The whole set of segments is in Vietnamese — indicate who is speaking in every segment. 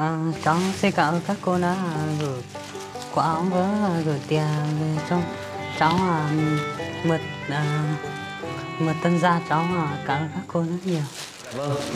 Speaker 1: à, cháu sẽ cảm ơn các cô đã gửi quả ống với gửi tiền về cho cháu à, mượt à, mượt tân gia cháu à, cảm ơn các cô rất nhiều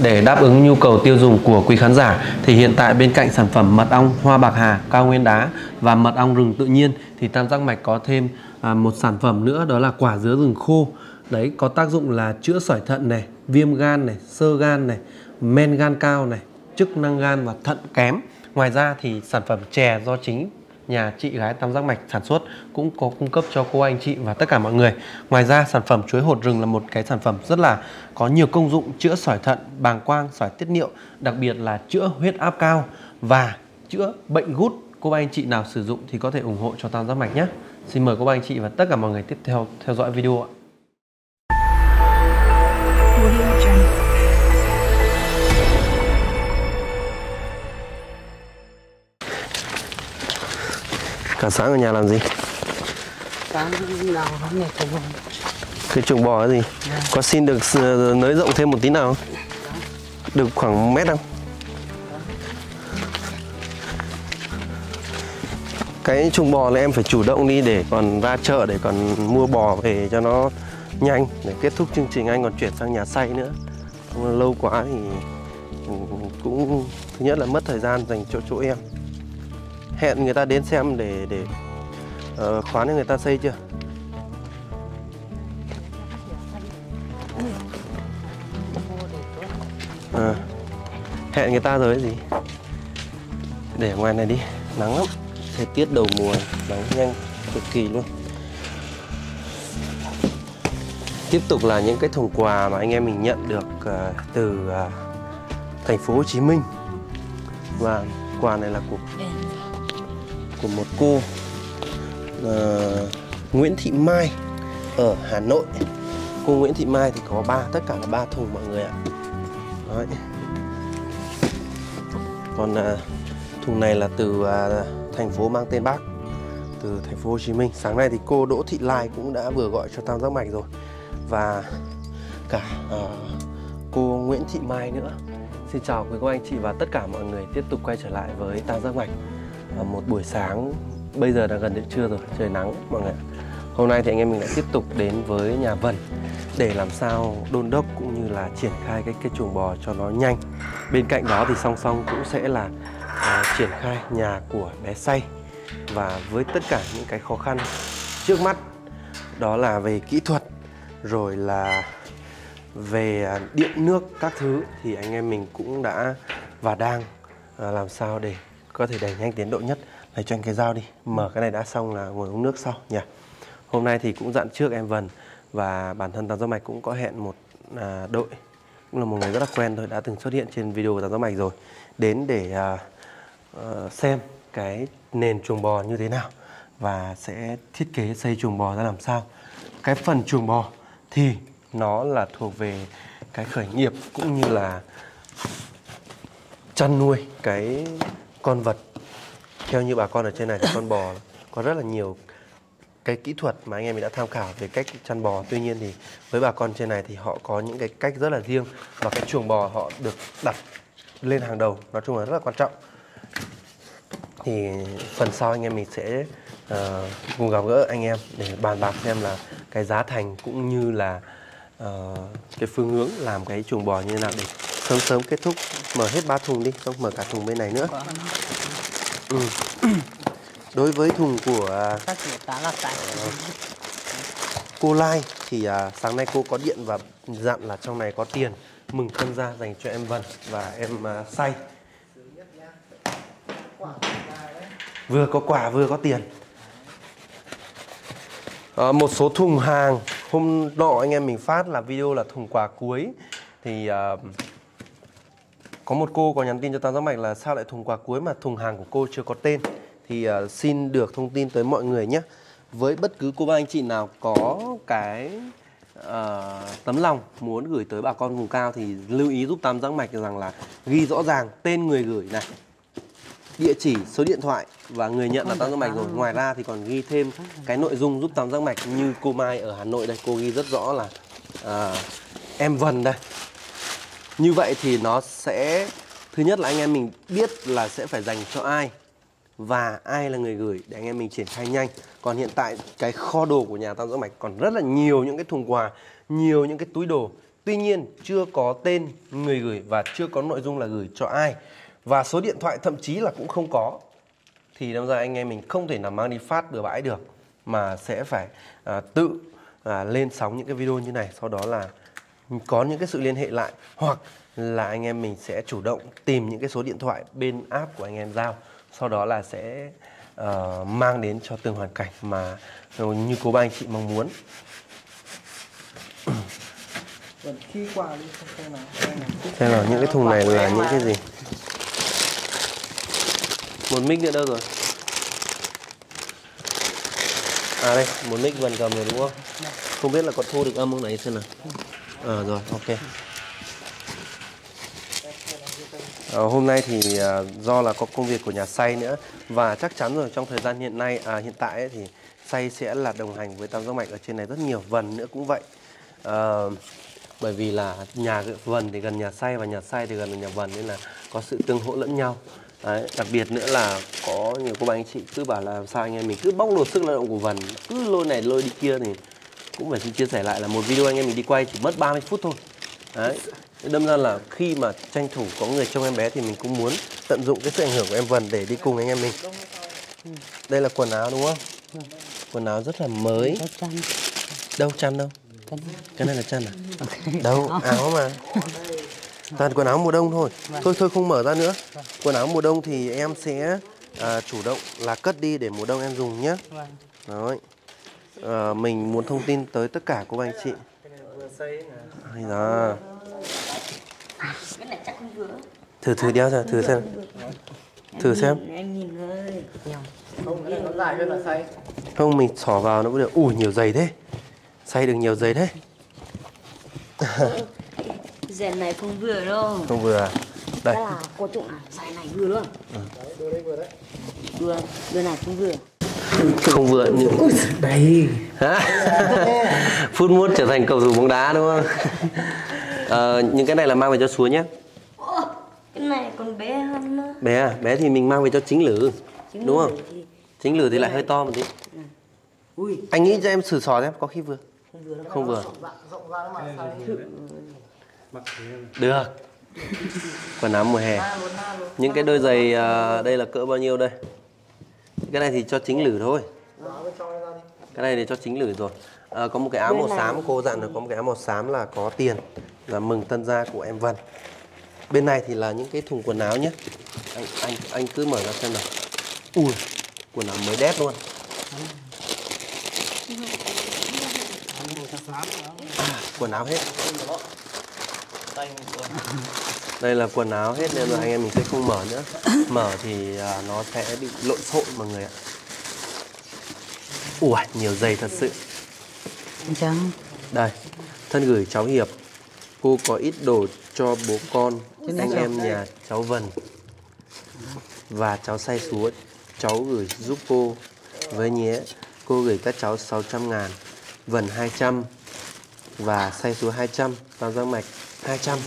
Speaker 2: Để đáp ứng nhu cầu tiêu dùng của quý khán giả thì hiện tại bên cạnh sản phẩm mật ong hoa bạc hà, cao nguyên đá và mật ong rừng tự nhiên thì Tam Giác Mạch có thêm à, một sản phẩm nữa đó là quả dứa rừng khô. Đấy có tác dụng là chữa sỏi thận này, viêm gan này, sơ gan này, men gan cao này, chức năng gan và thận kém. Ngoài ra thì sản phẩm chè do chính nhà chị gái Tam Giác Mạch sản xuất cũng có cung cấp cho cô anh chị và tất cả mọi người. Ngoài ra sản phẩm chuối hột rừng là một cái sản phẩm rất là có nhiều công dụng chữa sỏi thận, bàng quang, sỏi tiết niệu, đặc biệt là chữa huyết áp cao và chữa bệnh gút. Cô anh chị nào sử dụng thì có thể ủng hộ cho Tam Giác Mạch nhé. Xin mời cô anh chị và tất cả mọi người tiếp theo theo dõi video ạ. Cả sáng ở nhà làm gì?
Speaker 1: cháu nào
Speaker 2: Cái chuồng bò cái gì? Có xin được s- nới rộng thêm một tí nào không? Được khoảng một mét không? Cái chuồng bò này em phải chủ động đi để còn ra chợ để còn mua bò về cho nó nhanh để kết thúc chương trình anh còn chuyển sang nhà xay nữa. Là lâu quá thì cũng thứ nhất là mất thời gian dành cho chỗ em. Hẹn người ta đến xem để để uh, khoán cho người ta xây chưa? À, hẹn người ta rồi cái gì? Để ngoài này đi nắng lắm. Thời tiết đầu mùa nắng nhanh cực kỳ luôn. Tiếp tục là những cái thùng quà mà anh em mình nhận được uh, từ uh, thành phố Hồ Chí Minh. Và quà này là của của một cô à, Nguyễn Thị Mai ở Hà Nội cô Nguyễn Thị Mai thì có ba tất cả là ba thùng mọi người ạ Đấy. Còn ờ, thùng này là từ ờ, thành phố mang tên Bác từ thành phố Hồ Chí Minh. Sáng nay thì cô Đỗ Thị Lai cũng đã vừa gọi cho Tam Giác Mạch rồi và cả cô Nguyễn Thị Mai nữa. Xin chào quý cô anh chị và tất cả mọi người tiếp tục quay trở lại với Tam Giác Mạch một buổi sáng bây giờ đã gần đến trưa rồi trời nắng mọi người. Hôm nay thì anh em mình lại tiếp tục đến với nhà vần để làm sao đôn đốc cũng như là triển khai cái cái chuồng bò cho nó nhanh. Bên cạnh đó thì song song cũng sẽ là uh, triển khai nhà của bé say và với tất cả những cái khó khăn trước mắt đó là về kỹ thuật rồi là về à, điện nước các thứ thì anh em mình cũng đã và đang à, làm sao để có thể đẩy nhanh tiến độ nhất lấy cho anh cái dao đi. Mở cái này đã xong là ngồi uống nước sau nhỉ. Hôm nay thì cũng dặn trước em Vân và bản thân Tàn Gió Mạch cũng có hẹn một à, đội cũng là một người rất là quen thôi đã từng xuất hiện trên video của Tàn Gió Mạch rồi. Đến để à, ờ, xem cái nền chuồng bò như thế nào và sẽ thiết kế xây chuồng bò ra làm sao. Cái phần chuồng bò thì nó là thuộc về cái khởi nghiệp cũng như là chăn nuôi cái con vật. Theo như bà con ở trên này thì con bò có rất là nhiều cái kỹ thuật mà anh em mình đã tham khảo về cách chăn bò. Tuy nhiên thì với bà con trên này thì họ có những cái cách rất là riêng và cái chuồng bò họ được đặt lên hàng đầu nói chung là rất là quan trọng. Thì phần sau anh em mình sẽ uh, cùng gặp gỡ anh em để bàn bạc xem là cái giá thành cũng như là uh, cái phương hướng làm cái chuồng bò như thế nào để sớm sớm kết thúc. Mở hết ba thùng đi. Xong mở cả thùng bên này nữa. Ừ. đối với thùng của à, cô Lai thì à, sáng nay cô có điện và dặn là trong này có tiền. Mừng thân gia dành cho em Vân và em à, say. Vừa có quả vừa có tiền. À, một số thùng hàng. Hôm nọ anh em mình phát là video là thùng quà cuối. Thì uh, có một cô có nhắn tin cho Tam Giác Mạch là sao lại thùng quà cuối mà thùng hàng của cô chưa có tên? Thì uh, xin được thông tin tới mọi người nhé. Với bất cứ cô bác anh chị nào có cái uh, tấm lòng muốn gửi tới bà con vùng cao thì lưu ý giúp Tam Giác Mạch rằng là ghi rõ ràng tên người gửi này địa chỉ số điện thoại và người nhận là Tam Giác Mạch rồi. Ngoài ra thì còn ghi thêm cái nội dung giúp Tam Giác Mạch như cô Mai ở Hà Nội đây cô ghi rất rõ là à, em Vân đây như vậy thì nó sẽ thứ nhất là anh em mình biết là sẽ phải dành cho ai và ai là người gửi để anh em mình triển khai nhanh. Còn hiện tại cái kho đồ của nhà tam giác mạch còn rất là nhiều những cái thùng quà nhiều những cái túi đồ. Tuy nhiên chưa có tên người gửi và chưa có nội dung là gửi cho ai. Và số điện thoại thậm chí là cũng không có. Thì đâm ra anh em mình không thể nào mang đi phát bừa bãi được mà sẽ phải à, tự à, lên sóng những cái video như này. Sau đó là có những cái sự liên hệ lại hoặc là anh em mình sẽ chủ động tìm những cái số điện thoại bên app của anh em giao sau đó là sẽ uh, mang đến cho từng hoàn cảnh mà như cô ba anh chị mong muốn.
Speaker 3: Vâng, khi xem nào
Speaker 2: xem nào. Những cái thùng này là những cái gì? Một mic nữa đâu rồi? À đây một mic vần cầm rồi đúng không? Không biết là có thu được âm không này xem nào ờ rồi ok. À, hôm nay thì à, do là có công việc của nhà say nữa và chắc chắn rồi trong thời gian hiện nay à, hiện tại ấy, thì say sẽ là đồng hành với tam giác mạch ở trên này rất nhiều vần nữa cũng vậy. À, bởi vì là nhà vần thì gần nhà say và nhà say thì gần nhà vần nên là có sự tương hỗ lẫn nhau. Đấy, đặc biệt nữa là có nhiều cô bác anh chị cứ bảo là sao anh em mình cứ bóc lột sức lao động của vần cứ lôi này lôi đi kia thì cũng phải xin chia sẻ lại là một video anh em mình đi quay chỉ mất 30 phút thôi. Đấy. Đâm ra là khi mà tranh thủ có người trông em bé thì mình cũng muốn tận dụng cái sự ảnh hưởng của em vần để đi cùng anh em mình. Đây là quần áo đúng không? Quần áo rất là mới. Đâu chăn đâu? Cái này là chăn à? Đâu? Áo mà. Toàn quần áo mùa đông thôi. Thôi thôi không mở ra nữa. Quần áo mùa đông thì em sẽ à, chủ động là cất đi để mùa đông em dùng nhé
Speaker 1: Vâng.
Speaker 2: Đấy. Ờ, mình muốn thông tin tới tất cả cô bác anh chị.
Speaker 3: vừa xây nè
Speaker 2: Hay da.
Speaker 4: cái này chắc không vừa
Speaker 2: Thử thử đeo ra, thử xem. Thử xem.
Speaker 4: em nhìn ơi
Speaker 3: không cái này nó dài hơn là xây
Speaker 2: Không mình xỏ vào nó cũng được. Ui nhiều giày thế. Xay được nhiều giày thế.
Speaker 4: rèn này không vừa đâu
Speaker 2: Không vừa. à? Đây.
Speaker 4: đó là có chỗ à xài này vừa luôn
Speaker 3: đồ đây vừa đấy
Speaker 4: vừa vừa này không vừa
Speaker 2: Không vừa nhưng
Speaker 3: đây
Speaker 2: Hả? Phút mốt trở thành cầu thủ bóng đá đúng không? Ờ, những cái này là mang về cho Súa nhé.
Speaker 4: Cái này còn bé hơn nữa
Speaker 2: Bé à? Bé thì mình mang về cho chính lử.
Speaker 4: Chính
Speaker 2: Đúng
Speaker 4: lử
Speaker 2: không?
Speaker 4: thì-
Speaker 2: Chính lử thì lại hơi to một tí.
Speaker 4: ui
Speaker 2: Anh nghĩ cho em thử sò xem có khi vừa.
Speaker 4: không vừa đâu
Speaker 2: Không vừa.
Speaker 3: rộng ra nó mà xây
Speaker 2: Được. Quần áo mùa hè. Những cái đôi giày à, đây là cỡ bao nhiêu đây? Cái này thì cho chính lử thôi. Cái này thì cho chính lử rồi. À, có một cái áo màu xám cô dặn rồi có một cái áo màu xám là có tiền là mừng tân gia của em Vân. Bên này thì là những cái thùng quần áo nhé. Anh anh anh cứ mở ra xem nào. Ui, quần áo mới đét luôn. À, quần áo hết. Đây là quần áo hết nên là anh em mình sẽ không mở nữa. Mở thì à, nó sẽ bị lộn xộn mọi người ạ. Ui, nhiều giày thật sự.
Speaker 1: Chăn
Speaker 2: Đây, thân gửi cháu Hiệp. Cô có ít đồ cho bố con, anh em nhà cháu Vân. Và cháu say súa, cháu gửi giúp cô với nhé. Cô gửi các cháu 600 ngàn, Vân 200 và say súa 200, vào giang mạch 200.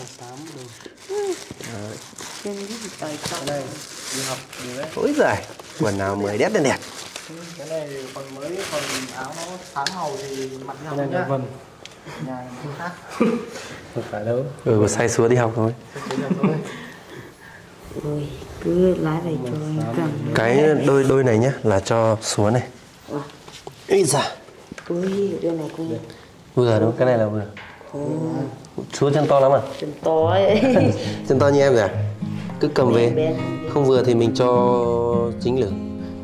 Speaker 4: Trên cái gì trời trời
Speaker 3: này đi học đi đấy
Speaker 2: Ôi giời, quần áo mới đét đét đẹp.
Speaker 3: cái này còn mới còn áo nó sáng hầu thì mặc nhau nhá vâng nhà khác không phải đâu
Speaker 2: Ừ, say súa đi học thôi.
Speaker 4: ui cứ lái về cho anh cầm
Speaker 2: Cái đôi đôi này nhá là cho súa này. Ý da.
Speaker 4: ui đứa này cũng
Speaker 2: Vừa đúng, cái này là vừa. Súa chân to lắm à?
Speaker 4: chân to ấy.
Speaker 2: Chân to như em rồi à? Cứ cầm về. Không vừa thì mình cho chính lử.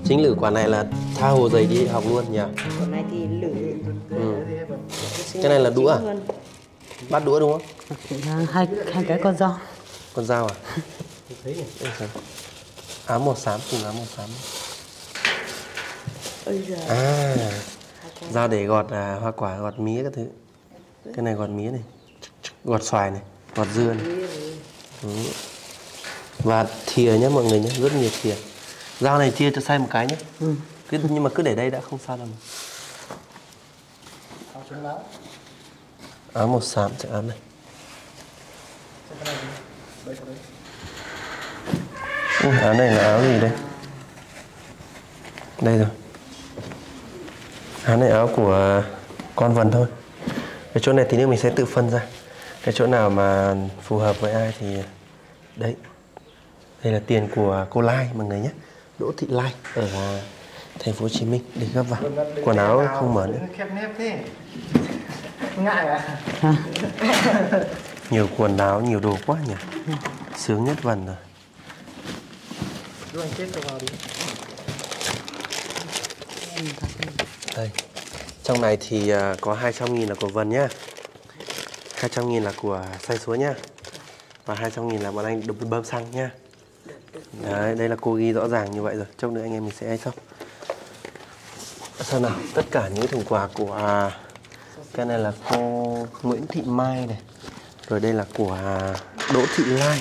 Speaker 2: Chính lử quả này là tha hồ giày đi học luôn nhỉ?
Speaker 4: Còn này thì lử.
Speaker 2: Ừ. Cái này là đũa à? Bát đũa đúng không?
Speaker 1: hai hai cái con dao.
Speaker 2: Con dao à? Áo màu xám cùng áo màu xám. À. Dao để gọt à, hoa quả, gọt mía các thứ. Cái này gọt mía này Gọt xoài này, gọt dưa này. Ừ. Và thìa nhé mọi người nhé, rất nhiều thìa. Dao này chia cho say một cái nhé
Speaker 1: ừ.
Speaker 2: cứ, Nhưng mà cứ để đây đã không sao đâu mà.
Speaker 3: Áo
Speaker 2: màu xám chẳng áo này. Ui, áo này là áo gì đây? Đây rồi. Áo này áo của con vần thôi. Cái chỗ này tí nữa mình sẽ tự phân ra cái chỗ nào mà phù hợp với ai thì đấy đây là tiền của cô Lai mọi người nhé. Đỗ Thị Lai ở thành phố Hồ Chí Minh để gấp vào. Quần áo không mở nữa.
Speaker 3: Khép nép thế. Ngại à?
Speaker 2: Nhiều quần áo nhiều đồ quá nhỉ. Sướng nhất vần rồi.
Speaker 3: Đưa anh chết cho vào đi.
Speaker 2: Đây. Trong này thì à, có 200 nghìn là của Vân nhá 200 nghìn là của say súa nhá. Và 200 nghìn là bọn anh đục bơm xăng nhá. Đấy, đây là cô ghi rõ ràng như vậy rồi. Chốc nữa anh em mình sẽ xong Sao nào, tất cả những thùng quà của à, Cái này là cô Nguyễn Thị Mai này. Rồi đây là của à, Đỗ Thị Lai.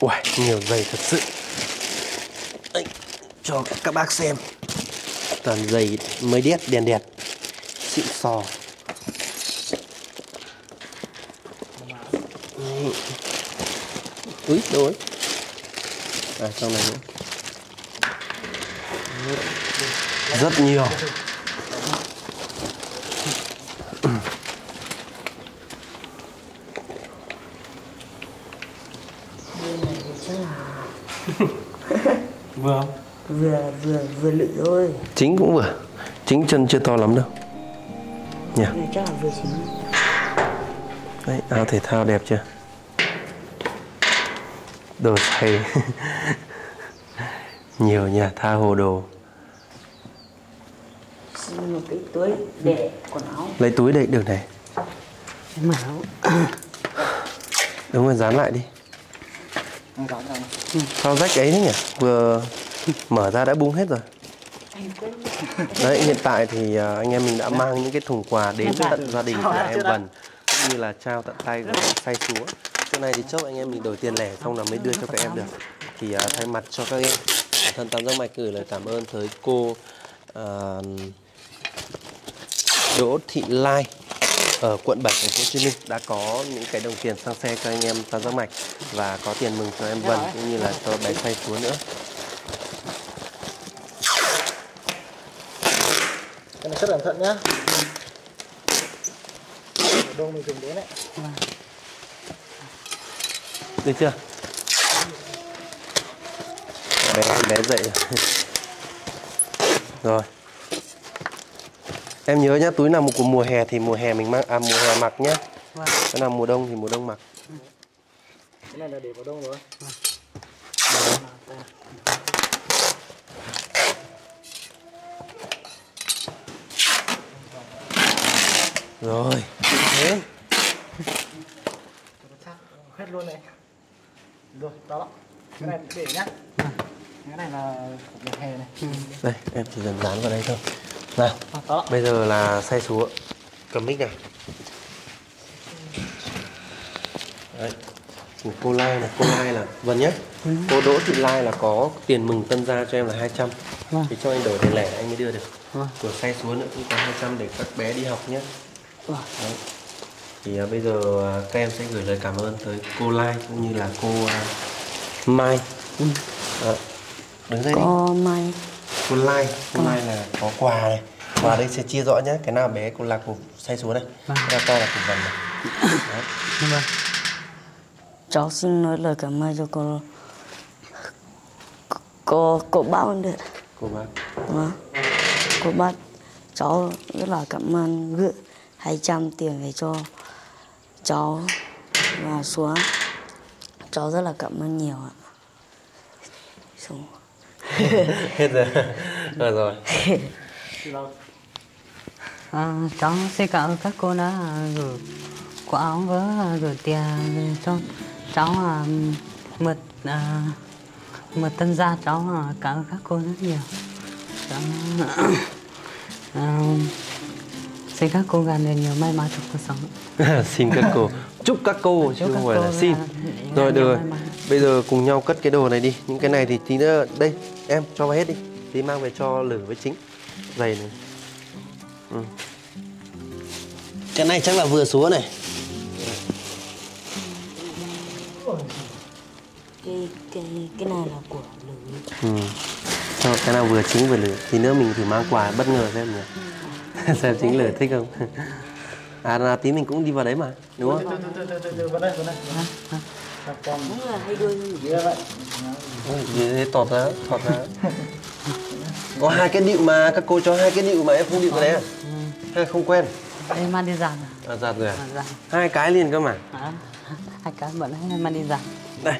Speaker 2: Uầy, nhiều giày thật sự. Đấy, Cho các bác xem. Toàn dày mới đét đèn đẹp Xịn sò. Úi, đâu À, trong này nữa. Rất nhiều.
Speaker 3: Vừa
Speaker 4: vừa lự thôi.
Speaker 2: Chính cũng vừa. Chính chân chưa to lắm đâu. Nhỉ
Speaker 4: Vừa chắc là vừa chính
Speaker 2: Đấy, áo thể thao đẹp chưa? Đồ giày Nhiều nhà tha hồ đồ.
Speaker 4: Xin một cái túi để quần áo.
Speaker 2: Lấy túi đây được này. Đúng rồi dán lại đi. Sao rách ấy thế nhỉ? Vừa mở ra đã bung hết rồi. Đấy hiện tại thì à, anh em mình đã mang những cái thùng quà đến tận gia đình của em Vân Cũng như là trao tận tay của say súa Chỗ này thì chốc anh em mình đổi tiền lẻ xong là mới đưa cho các em được. Thì à, thay mặt cho các em bản thân Tam Giác Mạch gửi lời cảm ơn tới cô à, Đỗ Thị Lai ở quận 7 thành phố Hồ Chí Minh đã có những cái đồng tiền sang xe cho anh em Tam Giác Mạch và có tiền mừng cho em Vân cũng như là cho bé say súa nữa.
Speaker 3: Cái này rất cẩn thận nhá đâu mình dùng đến đấy
Speaker 2: Được chưa? Bé bé dậy rồi. Em nhớ nhá, túi nào của mùa hè thì mùa hè mình mang à mùa hè mặc nhá. Cái nào mùa đông thì mùa đông mặc.
Speaker 3: Cái này là để vào đông rồi
Speaker 2: Rồi. Thế.
Speaker 3: Hết luôn này Rồi, đó Cái này để nhá Cái này là của hè này
Speaker 2: Đây, em chỉ cần dán vào đây thôi. Nào,
Speaker 3: À, đó
Speaker 2: bây giờ là say súa. Cầm mic này. Đấy. Của cô Lai này, cô Lai là Vân nhé. Cô Đỗ Thị Lai là có tiền mừng tân gia cho em là 200
Speaker 1: Vâng.
Speaker 2: Thì cho anh đổi tiền lẻ anh mới đưa được
Speaker 1: Vâng.
Speaker 2: Của say súa nữa cũng có 200 để các bé đi học nhé. Đấy. Thì à, bây giờ à, các em sẽ gửi lời cảm ơn tới cô Lai cũng như là cô à, Mai. Đó. Đứng đây đi.
Speaker 4: Có may
Speaker 2: cô Lai. Cô Lai là có quà này. Và đây sẽ chia rõ nhé cái nào bé cô là của say xuống đây.
Speaker 1: Vâng.
Speaker 2: cái nào to là của vần này. Đấy.
Speaker 1: vâng.
Speaker 4: Cháu xin nói lời cảm ơn cho cô. Cô cô bác ơn được
Speaker 2: cô bác.
Speaker 4: Vâng. Cô bác cháu rất là cảm ơn. Gửi 200 tiền về cho cháu và xuống cháu rất là cảm ơn nhiều ạ. Xuống
Speaker 2: hết rồi rồi rồi.
Speaker 1: À, cháu xin cảm ơn các cô đã gửi quà với gửi tiền cho cháu à, mượt à, mượt tân gia cháu à, cảm ơn các cô rất nhiều. Cháu, à, xin các cô gần được nhiều may mắn trong cuộc sống.
Speaker 2: Xin các cô. Chúc các cô chứ không phải là xin. rồi được rồi. bây giờ cùng nhau cất cái đồ này đi. Những cái này thì tí nữa đây em cho vào hết đi. Tí mang về cho lử với chính. Giày này. Ừ. cái này chắc là vừa xuống này.
Speaker 4: Cái cái cái này là của lưới
Speaker 2: ừ. Sao cái nào vừa chính vừa lửa thì nữa mình thử mang quà bất ngờ xem nhỉ xem chính lửa thích không? À là tí mình cũng đi vào đấy mà đúng không?
Speaker 3: Từ từ từ từ từ vào đây vào đây. Con.
Speaker 4: Đúng là hay đuôi hơn.
Speaker 3: Dưới vậy.
Speaker 2: Thế tọt ra tọt ra. Có hai cái điệu mà các cô cho hai cái điệu mà em không điệu cái đấy à? Hay không quen?
Speaker 1: Đây mang đi giặt à?
Speaker 2: À giặt rồi à?
Speaker 1: À, giặt
Speaker 2: hai cái liền cơ mà.
Speaker 1: À, hai cái bận hay mang đi giặt
Speaker 2: đây.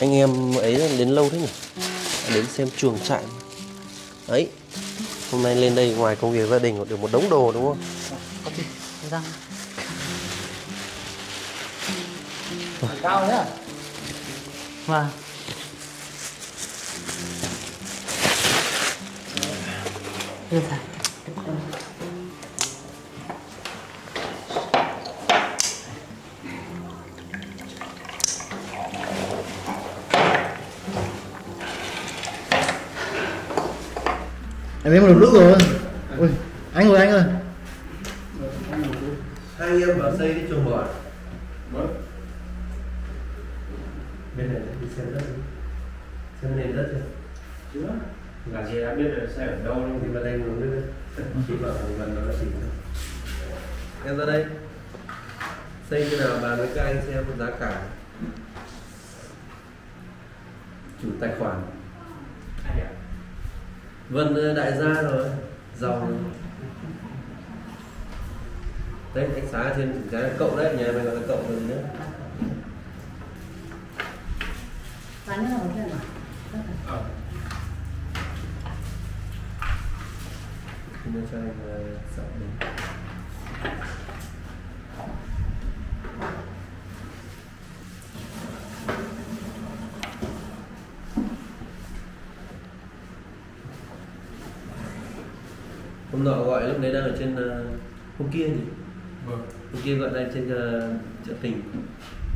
Speaker 2: Anh em ấy đến lâu thế nhỉ? Đến xem chuồng trại ấy hôm nay lên đây ngoài công việc gia đình còn được một đống đồ đúng không?
Speaker 1: Răng
Speaker 3: cao nhá
Speaker 1: vâng. Đưa ra.
Speaker 3: Em biết một nước rồi ui anh ơi anh ơi
Speaker 2: hai anh em vào xây cái chuồng bò bên này đi xem đất đi. xem nền đất chưa chưa là chị đã biết là xây ở đâu nhưng thì vào đây muốn biết chị bảo thằng gần nó chỉ em ra đây xây như nào bàn với các anh xem giá cả chủ tài khoản vân đại gia rồi giàu đấy anh xá trên cái là cậu đấy nhà mày gọi là cậu rồi nữa Ờ. Xin cho anh ờ, sợ đến hôm nọ gọi lúc đấy đang ở trên ờ, hôm kia nhỉ?
Speaker 5: Vâng.
Speaker 2: hôm kia gọi đang trên ờ, chợ tình.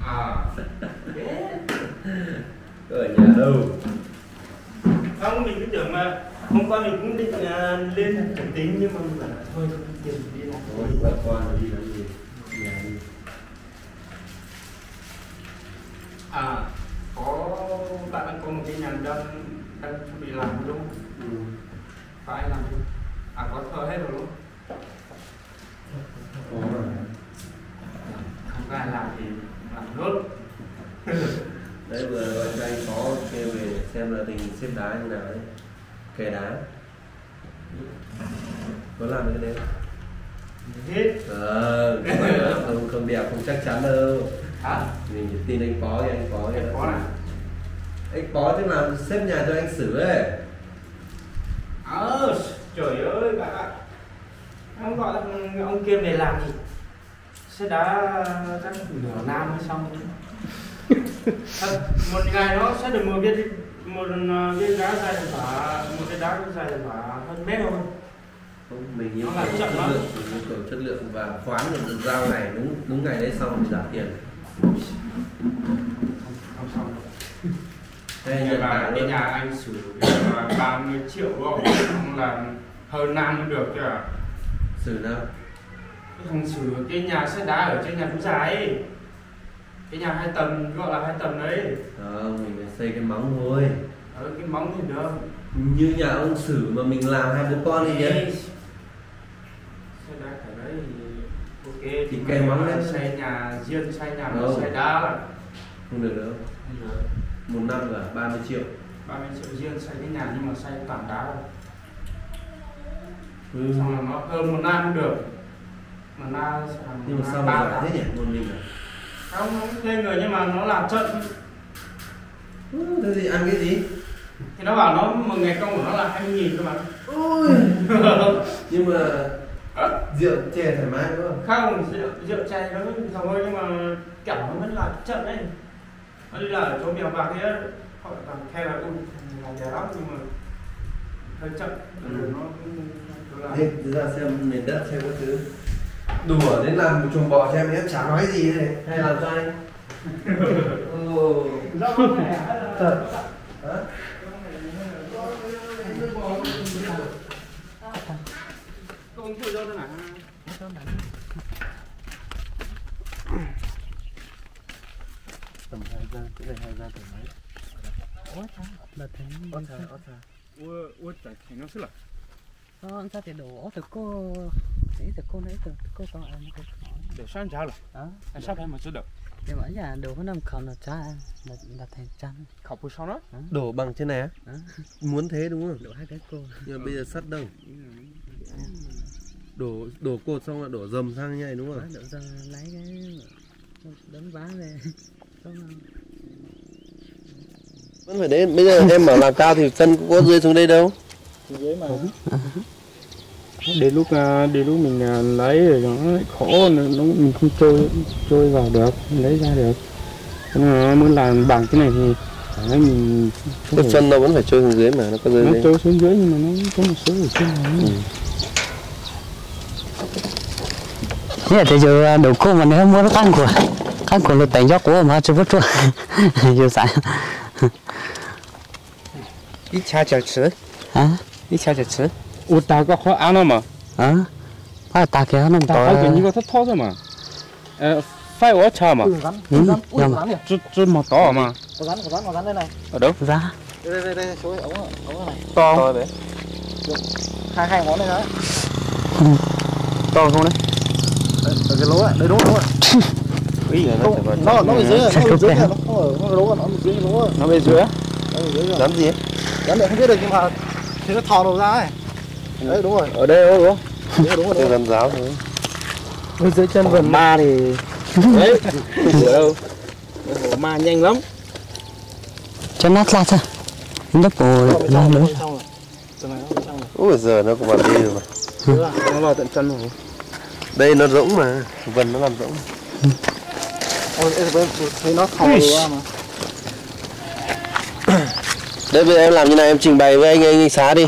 Speaker 5: À,
Speaker 2: ở nhà đâu?
Speaker 5: Không mình cứ tưởng mà hôm qua mình cũng định à, lên chuẩn tính nhưng mà mình bảo là thôi không tiền đi làm
Speaker 2: Ôi, bà con nó đi làm gì? Nhà đi.
Speaker 5: À có bạn đang có một cái nhà đang đang chuẩn bị làm đúng không?
Speaker 2: Ừ.
Speaker 5: ai làm không à có thợ hết rồi đúng không Có ai làm thì làm nốt.
Speaker 2: Đấy vừa cho anh phó kêu về xem là tình xếp đá như nào đấy. Kè đá. Có làm được cái đấy không?
Speaker 5: hết.
Speaker 2: Ờ là không không đẹp không chắc chắn đâu.
Speaker 5: Hả?
Speaker 2: Mình tin anh phó thì anh phó thì
Speaker 5: có này
Speaker 2: anh phó tức là xếp nhà cho anh xử ấy.
Speaker 5: Ờ trời ơi bạn ạ ông gọi ông kia về làm thì sẽ đá chắc nửa năm mới xong. Thật, một ngày nó sẽ được một viên một ờ, viên đá dài được khoảng một cái đá dài được khoảng hơn mét thôi.
Speaker 2: Không mình yêu cầu chất lượng yêu cầu chất lượng và khoán được giao ngày đúng đúng ngày đấy xong thì trả tiền.
Speaker 5: Không, xong Ngày
Speaker 2: nhận hàng
Speaker 5: cái nhà anh xử là 30 triệu không? Làm hơn năm mới được chứ à
Speaker 2: xử nào
Speaker 5: cái thằng xử cái nhà xe đá ở trên nhà chú dài ấy cái nhà hai tầng gọi là hai tầng đấy.
Speaker 2: Không mình phải xây cái móng thôi.
Speaker 5: Ở cái móng thì được.
Speaker 2: Như nhà ông xử mà mình làm hai bố con đi nhé
Speaker 5: xe đá cái đấy thì ok
Speaker 2: Thì
Speaker 5: nhưng
Speaker 2: cây móng lên.
Speaker 5: xây nhà riêng xây nhà
Speaker 2: Đâu.
Speaker 5: xe đá là
Speaker 2: không được đâu.
Speaker 5: Không được.
Speaker 2: một năm là 30 triệu.
Speaker 5: 30 triệu riêng xây cái nhà nhưng mà xây toàn đá thôi
Speaker 2: ừ.
Speaker 5: xong là nó hơn một năm cũng được. Mà na
Speaker 2: nhưng mà sao mà giỏi thế nhỉ? Một mình à?
Speaker 5: Không nó cũng thuê người nhưng mà nó làm trận.
Speaker 2: Ừ, thế thì ăn cái gì?
Speaker 5: Thì nó bảo nó một ngày công của nó là 20 nghìn cơ mà.
Speaker 2: Ôi. Nhưng mà rượu chè thoải mái đúng không?
Speaker 5: Không rượu, rượu chè nó cũng thôi nhưng mà kiểu nó vẫn là trận đấy. Nó đi là chỗ mèo bạc kia họ toàn khen là ui làm đẹp lắm nhưng mà hơi chậm
Speaker 2: Ừ.
Speaker 5: nó
Speaker 2: hết ra xem nền đất xem các thứ. Đùa đến làm một chuồng bò xem em chả nói gì này hay làm
Speaker 5: ừ. cho
Speaker 2: thật tầm hai gian cái này hai gian tầm mấy?
Speaker 1: Ủa sao
Speaker 2: là thế ủa sao
Speaker 5: ủa sao ủa sao nó sẽ là
Speaker 1: con sao thì đổ từ cô ấy từ cô nấy từ cô con em cô
Speaker 5: để sao sao rồi
Speaker 1: à
Speaker 5: anh sao em mà chưa được
Speaker 1: thì mỗi nhà đổ có năm khẩu là cha là là thành trăm.
Speaker 5: Khẩu phù sau đó?
Speaker 2: Đổ bằng trên này á? Muốn thế đúng không?
Speaker 1: Đổ hai cái cô.
Speaker 2: Nhưng mà bây giờ sắt đâu? Đổ đổ cột xong là đổ dầm sang như này đúng không?
Speaker 1: Đổ dầm lấy cái đấm vá về.
Speaker 2: Vẫn phải đến bây giờ em bảo làm cao thì chân cũng có rơi xuống đây đâu
Speaker 3: dưới mà.
Speaker 5: Đến lúc à, đến lúc mình à, lấy rồi nó lại khó nó, nó mình không trôi trôi vào được lấy ra được. Là muốn làm bằng cái này thì phải mình
Speaker 2: cái chân nó vẫn phải trôi xuống dưới mà nó có rơi
Speaker 5: nó
Speaker 2: đây
Speaker 5: trôi xuống dưới nhưng mà nó có một số ở trên này.
Speaker 1: Thế thì giờ đồ cô mà nếu mua nó căng của căng của lột đánh gió của mà chưa vứt rồi giờ sai
Speaker 5: ít cha chả 吃
Speaker 1: hả
Speaker 5: ít cha chả吃我打个好安了嘛
Speaker 1: hả phải ta kia nó
Speaker 5: 打
Speaker 1: to
Speaker 5: 好给你个他掏着嘛呃phải我查嘛
Speaker 3: ui rắn
Speaker 1: Ừ,
Speaker 3: ui rắn ui
Speaker 1: nhầm.
Speaker 3: rắn kìa
Speaker 5: 这这么大嘛
Speaker 3: có rắn có rắn có rắn đây này
Speaker 5: ở đâu
Speaker 1: ra
Speaker 3: đây đây đây đây số ống ống này
Speaker 5: to
Speaker 2: to đấy
Speaker 3: hai hai ngón này đấy
Speaker 5: to không đấy
Speaker 3: Đây, ở cái lỗ này đây đúng rồi đúng rồi
Speaker 5: ý là
Speaker 3: không nó nó ở dưới rồi,
Speaker 1: Chắc
Speaker 3: nó ở
Speaker 1: lúc
Speaker 3: dưới
Speaker 1: này.
Speaker 3: kìa, nó không ở nó ở lỗ rồi, nó ở dưới cái lỗ rồi,
Speaker 5: nó bên dưới á
Speaker 3: nó ở dưới rồi
Speaker 2: dám gì ấy?
Speaker 3: rắn này không biết được nhưng mà thì nó thò đầu ra ấy. Đấy đúng rồi.
Speaker 5: Ở đây đúng không?
Speaker 3: Đúng rồi đúng rồi, đúng rồi.
Speaker 2: giáo thôi.
Speaker 5: Ôi, dưới chân vườn ma thì đấy. Sửa đâu? Hổ ma nhanh lắm.
Speaker 1: Cho nát la thôi. Nhấp bộ
Speaker 3: Nó ở rồi. Ở rồi.
Speaker 2: ui giờ nó cũng vào đây rồi mà.
Speaker 3: Đúng rồi.
Speaker 5: nó vào tận chân rồi.
Speaker 2: Đây nó rỗng mà. Vần nó làm rỗng.
Speaker 3: Ôi, thấy nó thò ra mà
Speaker 2: đây bây giờ em làm như này em trình bày với anh anh, anh xá đi.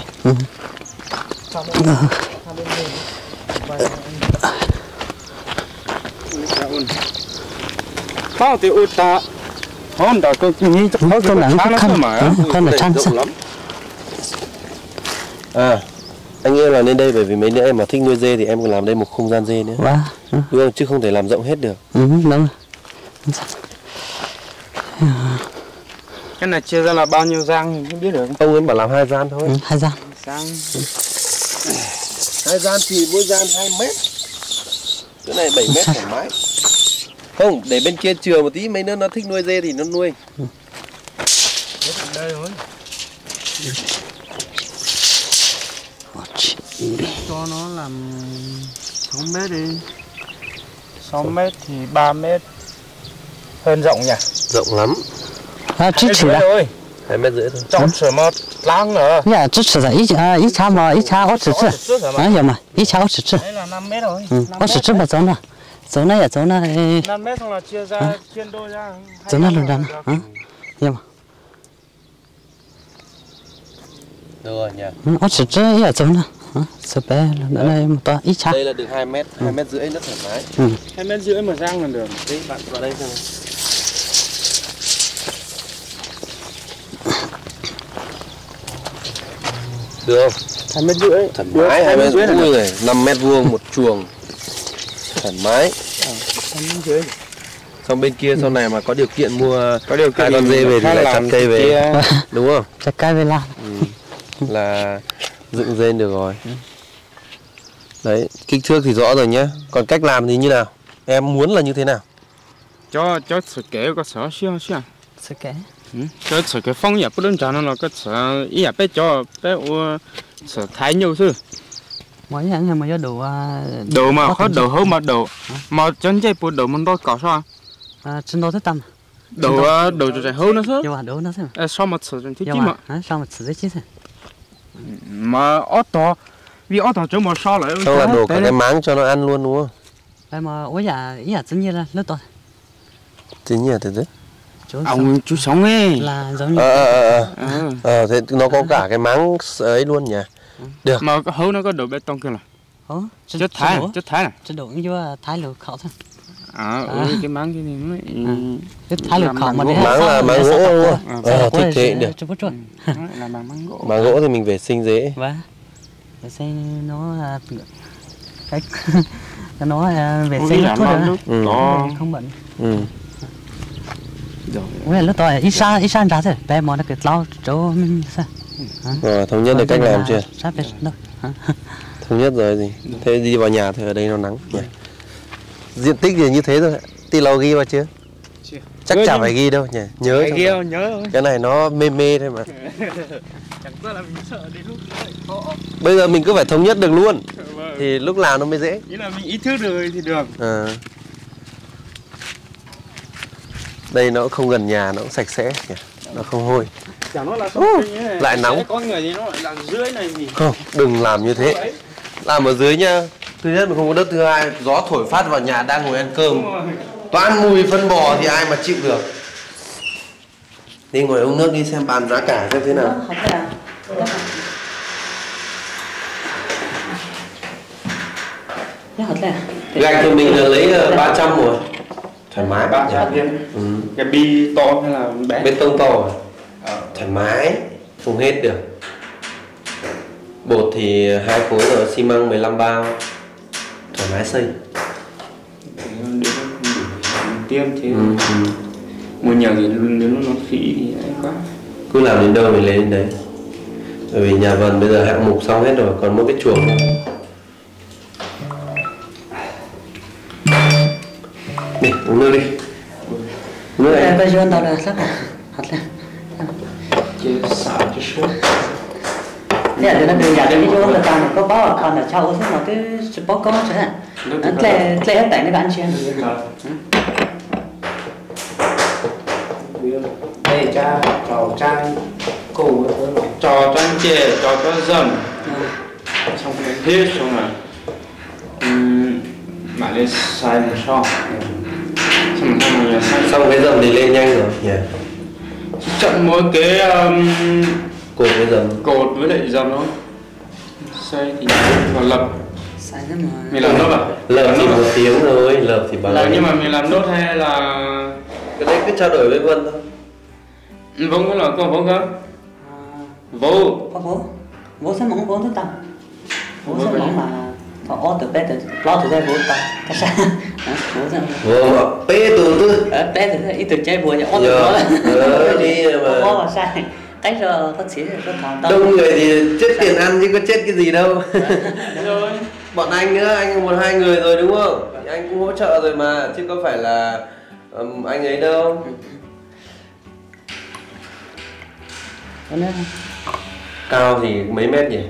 Speaker 5: Tao thì út ta? Không đã có cái gì
Speaker 1: nó con nặng
Speaker 5: nó
Speaker 1: khăn.
Speaker 5: khăn mà.
Speaker 1: Con là chăn sao?
Speaker 2: lắm. À anh em là lên đây bởi vì mấy đứa em mà thích nuôi dê thì em còn làm đây một không gian dê nữa.
Speaker 1: Và ừ,
Speaker 2: đúng không? Chứ không thể làm rộng hết được.
Speaker 1: Ừ, đúng
Speaker 5: cái này chia ra là bao nhiêu thì không biết được.
Speaker 2: Ông ấy bảo làm hai gian thôi.
Speaker 1: Ừ, hai gian.
Speaker 5: Giang
Speaker 2: hai gian thì mỗi gian 2 mét. Cái này 7 mét thoải mái. Không để bên kia chừa một tí mấy đứa nó thích nuôi dê thì nó nuôi.
Speaker 5: Đây rồi cho nó làm 6 mét đi. 6 mét thì 3 mét. Hơn rộng nhỉ?
Speaker 2: Rộng lắm
Speaker 1: à
Speaker 5: chỉ dạ,
Speaker 1: chỉ
Speaker 5: đó
Speaker 2: hai mét rưỡi thôi.
Speaker 5: Trong sửa mà lăng nữa.
Speaker 1: Nhà chỉ sửa ít à ít cha mà ít cha ớt sửa
Speaker 5: sửa à
Speaker 1: giờ dạ, mà. Ít cha ớt sửa sửa
Speaker 5: đấy là năm mét rồi.
Speaker 1: Ừ, ớt sửa sửa mà giống nào. Giống này à giống
Speaker 5: năm mét xong là ra chia đôi ra.
Speaker 1: Giống
Speaker 5: này
Speaker 1: luôn
Speaker 5: đó
Speaker 1: à? Giờ dạ
Speaker 2: mà. Rồi nhỉ
Speaker 1: ớt ừ, sửa à, sửa ít
Speaker 2: à giống nào sơ mét 2 ừ. mét rưỡi rất thoải mái.
Speaker 5: Ừ. mét rưỡi mà răng là được.
Speaker 2: Đấy bạn vào đây xem Được không?
Speaker 5: hai mét rưỡi.
Speaker 2: Thoải mái, hai mét
Speaker 5: rưỡi
Speaker 2: này, 5 mét vuông một chuồng. Thoải mái. Xong bên kia sau này mà có điều kiện mua
Speaker 5: có điều
Speaker 2: hai con dê về thì lại chăn cây về. Đúng không?
Speaker 1: cho cái về làm
Speaker 2: Ừ. Là dựng dê được rồi. Đấy, kích thước thì rõ rồi nhé Còn cách làm thì như nào? Em muốn là như thế nào?
Speaker 5: cho cho sự kế có sở siêu siêu
Speaker 1: sự cái
Speaker 5: cho sự cái phong nhập bất đơn giản là cái sở ý là bé cho bé u sở thái nhiều thứ.
Speaker 1: Mỗi nhà nhà mà do đủ à
Speaker 5: đồ mà
Speaker 1: Có
Speaker 5: đồ hơn mà đồ mà chân dây bộ đồ mình đôi cỏ sao?
Speaker 1: À chân đô thích tâm.
Speaker 5: Đồ à, đồ cho chạy hơn nữa chứ.
Speaker 1: Nhưng mà đủ nó xem
Speaker 5: à, sao mà dụng thế
Speaker 1: nhưng
Speaker 5: chứ
Speaker 1: mà?
Speaker 5: mà
Speaker 1: hả sao mà lý chứ?
Speaker 5: Mà ở đó vì ở đó chỗ mà sao lại
Speaker 2: Xong là cả cái máng cho nó ăn luôn đúng không?
Speaker 1: đây mà ủa dạ ý là tự nhiên là lớp to.
Speaker 2: Thế nhỉ, thế đấy
Speaker 1: chú
Speaker 5: ông chú sống ấy.
Speaker 1: Là giống như
Speaker 2: Ờ, ờ, ờ, ờ.
Speaker 5: Ờ.
Speaker 2: Ờ, thế nó có cả cái máng ấy luôn nhỉ?
Speaker 5: mà cái hố nó có đổ bê tông kia là?
Speaker 1: Ủa
Speaker 5: chất thái này, chất thái này
Speaker 1: chất đổ như là thái lửa khẩu thôi.
Speaker 5: À, ừ, cái máng cái này nó
Speaker 1: cái thái lửa khẩu mà
Speaker 5: gỗ.
Speaker 1: để
Speaker 2: Máng là máng gỗ. không? Ờ, thích thế được
Speaker 1: chú bút rồi
Speaker 5: nó là bằng máng gỗ.
Speaker 2: Máng gỗ thì mình vệ sinh dễ.
Speaker 1: Và vệ sinh nó là cái nó vệ sinh
Speaker 5: làm
Speaker 1: thuốc
Speaker 5: lúc
Speaker 2: Ừ.
Speaker 1: không bệnh Ủa lúc tôi ít xa ít xa ra thế bé món nó cái lau chỗ mình sao
Speaker 2: Rồi, thống nhất được cách làm chưa?
Speaker 1: Sắp biết đâu.
Speaker 2: Thống nhất rồi gì? Thế đi vào nhà thì ở đây nó nắng nhỉ? Diện tích thì như thế thôi. Tí lâu ghi vào chưa?
Speaker 5: Chưa.
Speaker 2: Chắc chả phải ghi đâu nhỉ? Nhớ đầu.
Speaker 5: nhớ thôi
Speaker 2: Cái này nó mê mê thôi mà.
Speaker 5: Chẳng qua là mình sợ đến lúc nó lại khó
Speaker 2: Bây giờ mình cứ phải thống nhất được luôn
Speaker 5: Vâng.
Speaker 2: thì lúc làm nó mới dễ.
Speaker 5: Ý là mình ý thức rồi thì được
Speaker 2: À. Đây nó không gần nhà, nó cũng sạch sẽ nhỉ? Nó không hôi.
Speaker 5: Chẳng nó là này
Speaker 2: lại nóng.
Speaker 5: Có người thì nó lại là dưới này gì
Speaker 2: Không, đừng làm như thế. Làm ở dưới nha. Thứ nhất mình không có đất, thứ hai gió thổi phát vào nhà đang ngồi ăn cơm. Toàn mùi phân bò thì ai mà chịu được. Đi ngồi uống nước đi xem bàn giá cả xem thế nào.
Speaker 1: Thật là
Speaker 2: Gạch thì mình là lấy ờ, 300 rồi. Thoải mái.
Speaker 5: Ba
Speaker 2: nhỉ?
Speaker 5: trăm viên
Speaker 2: Ừ.
Speaker 5: Cái bi to hay là bé
Speaker 2: Bê tông to à? Thoải mái, không hết được. Bột thì hai khối rồi, xi măng 15 bao. Thoải mái xây.
Speaker 5: Tiêm chứ
Speaker 2: Ừ. ừ.
Speaker 5: Mua nhiều thì nếu nó phí thì ấy quá
Speaker 2: Cứ làm đến đâu mình lấy đến đấy. Bởi vì nhà vần bây giờ hạng mục xong hết rồi, còn mỗi cái chuồng thôi. Đi, uống nước đi. Nước
Speaker 1: Cái
Speaker 2: này.
Speaker 1: cái duyên đâu là sắp à Thật là
Speaker 5: Chứ xả chứ
Speaker 1: Thế là đứa nó nhà đến cái chỗ là nó có báo còn là cháu thế mà cái sự báo có chứ hả Nó lệ lệ tại nó ăn chuyện
Speaker 6: đây cha trò trang cổ
Speaker 5: Trò trang chè, trò cho dầm Xong cái thiết xong rồi. Bạn lên xài một so Xong rồi rồi
Speaker 2: cái dầm thì lên nhanh rồi nhỉ.
Speaker 5: chặn mỗi cái um,
Speaker 2: Cột cái dầm.
Speaker 5: cột với lại dầm thôi xây thì và lập mình làm nốt à
Speaker 2: Lợp thì một tiếng thôi, lợp thì bao
Speaker 5: à? là
Speaker 2: lâu?
Speaker 5: nhưng mà mình làm nốt hay là
Speaker 2: Cái đấy cứ trao đổi với Vân thôi.
Speaker 5: vâng cái là có vâng cơ vô
Speaker 1: Có bố Bố sẽ mong bố thức tao Bố sẽ mong mà Có ô từ bé từ Lo từ đây bố tao Cái sao
Speaker 2: Bê từ từ.
Speaker 1: Ờ, bé từ ít từ chơi đó là
Speaker 2: ờ, đi mà.
Speaker 1: Bố mà sai. Cách giờ có chỉ có thằng tao.
Speaker 2: Đông người thì chết tiền ăn chứ có chết cái gì đâu.
Speaker 5: rồi
Speaker 2: Bọn anh nữa, anh một hai người rồi đúng không? Thì anh cũng hỗ trợ rồi mà, chứ có phải là ừm, anh ấy đâu. Cao thì mấy mét nhỉ?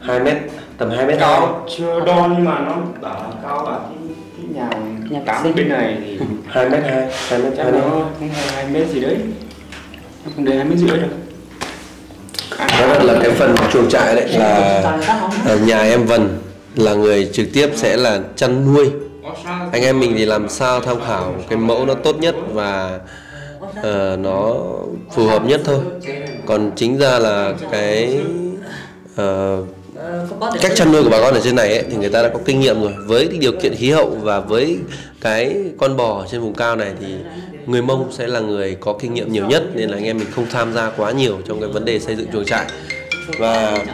Speaker 2: 2 mét, tầm 2 mét
Speaker 5: cao chưa đo nhưng mà nó bảo là cao cái, cái nhà
Speaker 1: Nhà
Speaker 5: tám bên này thì
Speaker 2: 2 mét 2, 2 mét
Speaker 5: chắc
Speaker 2: 2
Speaker 5: nó không hai hai mét gì đấy. Không đến hai mét rưỡi được
Speaker 2: Đó là- là cái phần chuồng trại đấy là ờ, nhà em Vân là người trực tiếp sẽ là chăn nuôi. Anh em mình thì làm sao tham khảo cái mẫu nó tốt nhất và ờ, nó phù hợp nhất thôi. Còn chính ra là cái ờ, cách chăn nuôi của bà con ở trên này ấy, thì người ta đã có kinh nghiệm rồi. Với điều kiện khí hậu và với cái con bò ở trên vùng cao này thì người mông sẽ là người có kinh nghiệm nhiều nhất nên là anh em mình không tham gia quá nhiều trong cái vấn đề xây dựng chuồng trại. Và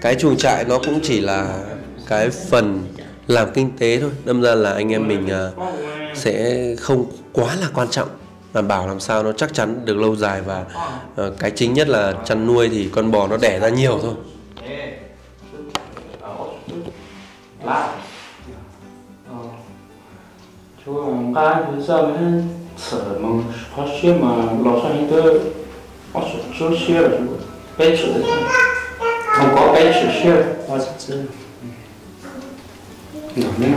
Speaker 2: cái chuồng trại nó cũng chỉ là cái phần làm kinh tế thôi. Đâm ra là anh em mình à, sẽ không quá là quan trọng đảm bảo làm sao nó chắc chắn được lâu dài. Và ờ, cái chính nhất là chăn nuôi thì con bò nó đẻ ra nhiều thôi
Speaker 5: chú cái thứ giờ mới sợ mà khó xưa mà lò sang như thế có sự chú xưa là chú bé sự không có bé sự xưa có sự xưa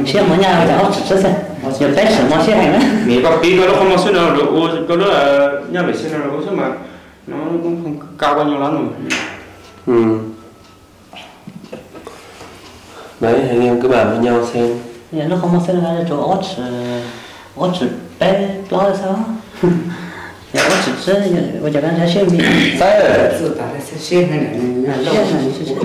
Speaker 1: Xe mà nhà cháu chỉ sẽ Giờ bé sửa mà xe hành đó
Speaker 5: nghĩ có tí nó không có xưa nào được ô có đó là nhà vệ sinh nào có xưa mà nó cũng không cao bao nhiêu lắm rồi
Speaker 2: ừ. Đấy anh em cứ bàn với nhau xem.
Speaker 1: Giờ nó không có xe là chỗ ốt Ốt bé lo là sao? Giờ ốt chỉ sẽ Bây giờ bạn sẽ xe gì
Speaker 2: Sai rồi.
Speaker 1: Xe này Xe này